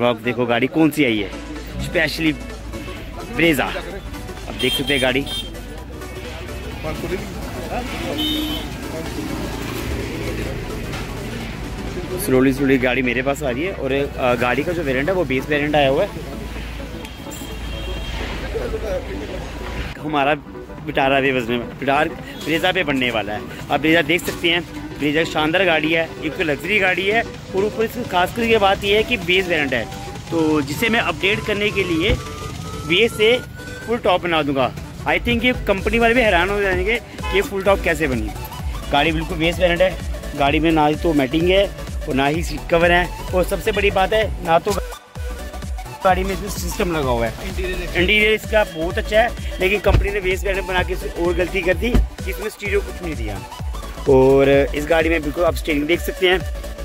Blog देखो गाड़ी कौन सी आई है। स्पेशली ब्रेजा अब देख सकते हैं गाड़ी। स्लोली स्लोली गाड़ी मेरे पास आ रही है और गाड़ी का जो वेरिएंट है वो बेस वेरिएंट आया हुआ है। हमारा बिटारा भी बजने बिटार ब्रेजा पे बनने वाला है। आप ब्रेजा देख सकते हैं। ब्रेजा शानदार गाड़ी है, एक लग्जरी गाड़ी है और ऊपर इसकी खास करके बात यह है कि बेस वेरिएंट है। तो जिसे मैं अपडेट करने के लिए बेस से फुल टॉप बना दूँगा। आई थिंक ये कंपनी वाले भी हैरान हो जाएँगे कि ये फुल टॉप कैसे बनी। गाड़ी बिल्कुल बेस वेरिएंट है। गाड़ी में ना ही तो मैटिंग है और ना ही सीट कवर है। और सबसे बड़ी बात है, ना तो गाड़ी में इसमें सिस्टम लगा हुआ है। इंटीरियर इसका बहुत अच्छा है, लेकिन कंपनी ने बेस वेरिएंट बना के और गलती कर दी इसमें स्टीरियो कुछ नहीं दिया। और इस गाड़ी में बिल्कुल आप स्टीयरिंग देख सकते हैं।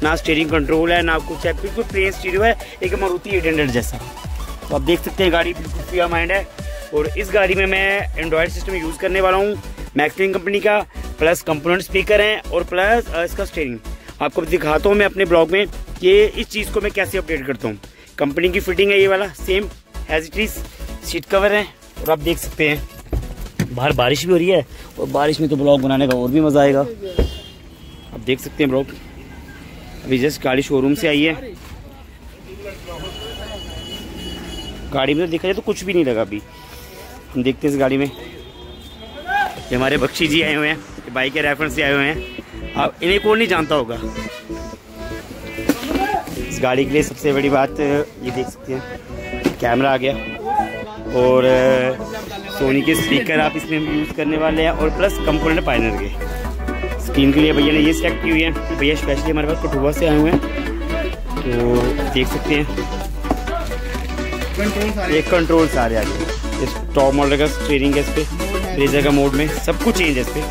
ना स्टीयरिंग कंट्रोल है, ना कुछ है, बिल्कुल प्लेन स्टीरियो है, एक मारुति एट हंड्रेड जैसा। तो आप देख सकते हैं गाड़ी बिल्कुल फ्री माइंड है। और इस गाड़ी में मैं एंड्रॉयड सिस्टम यूज़ करने वाला हूँ मैक्सलिन कंपनी का प्लस कंपोनेंट स्पीकर हैं और प्लस इसका स्टेयरिंग आपको दिखाता हूँ मैं अपने ब्लॉग में कि इस चीज़ को मैं कैसे अपडेट करता हूँ। कंपनी की फिटिंग है ये वाला same as it is seat cover है, और आप देख सकते हैं। बाहर बारिश भी हो रही है और बारिश में तो ब्लॉग बनाने का और भी मज़ा आएगा। आप देख सकते हैं ब्लॉग। अभी जस्ट गाड़ी शोरूम से आई है। गाड़ी में तो देखा जाए तो कुछ भी नहीं लगा अभी। हम देखते हैं इस गाड़ी में। ये हमारे बख्शी जी आए हुए हैं बाइक के रेफरेंस से आए हुए हैं। आप इन्हें कौन नहीं जानता होगा? इस गाड़ी के लिए सबसे बड़ी बात, ये देख सकते हैं, कैमरा आ गया। और सोनी के स्पीकर आप इसमें यूज़ करने वाले हैं और प्लस कंपोनेंट पाइनर के। स्क्रीन के लिए भैया ने ये सेलेक्ट की हुई है। भैया स्पेशली हमारे पास कठुआ से आए हुए हैं। तो देख सकते हैं। एक कंट्रोल सारे आगे इस टॉप मॉडल का स्टीयरिंग है इस पर रेजर का मोड में सब कुछ चेंज है इस पर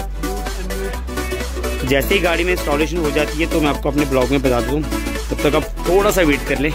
जैसे ही गाड़ी में इंस्टॉलेशन हो जाती है तो मैं आपको अपने ब्लॉग में बता दूँ। तब तक आप थोड़ा सा वेट कर लें।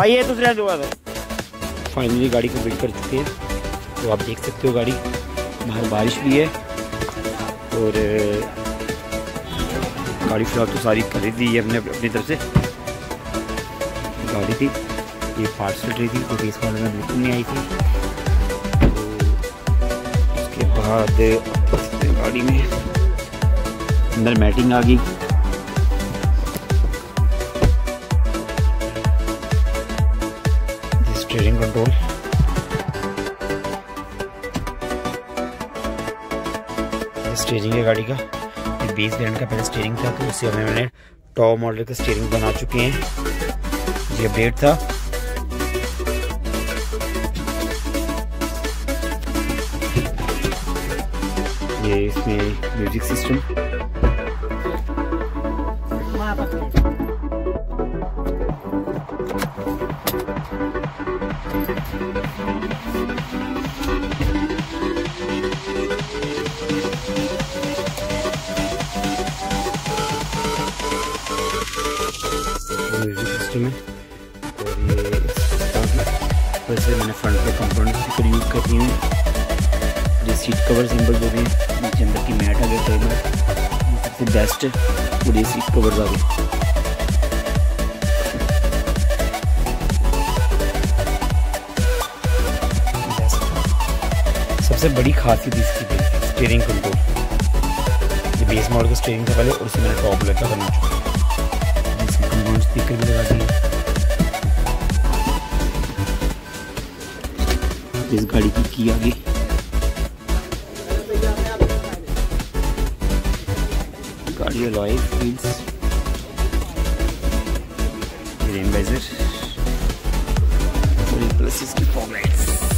आइए दूसरा दुआ फाइनली गाड़ी कंप्लीट कर चुके हैं। तो आप देख सकते हो गाड़ी, बाहर बारिश भी है। और गाड़ी फ़िलहाल तो सारी खरीद दी है हमने अपनी तरफ़ से। गाड़ी थी, ये पार्ट्स रही थी क्योंकि इस वाले में बिल्कुल नहीं आई थी। तो उसके बाद गाड़ी में। अंदर मैटिंग आ गई। स्टीयरिंग कंट्रोल स्टीयरिंग है गाड़ी का। ये बेस ब्रांड का पहले स्टीयरिंग था तो उससे हमें मैंने टॉप मॉडल का स्टीयरिंग बना चुके हैं। ये अपडेट था। ये इसमें म्यूज़िक सिस्टम म्यूज़िक मैंने फ्रंट पे कंपोनेंट स्पीकर यूज़ कर दिए हैं जो सीट कवर सिंबल जो भी नीचे अंदर की मैट आ गया काफ़ी बेस्ट है और सीट कवर्स आ गए सबसे बड़ी खासियत इसकी थी स्टीयरिंग कंट्रोल ये बेस मॉडल का स्टीयरिंग था पहले, और उसी मैंने टॉप लगा करना चुका स्पीकर भी लगा दिए इस गाड़ी की की आगे। गाड़ी अलॉय व्हील्स रेन और प्लस इसकी फॉग लाइट्स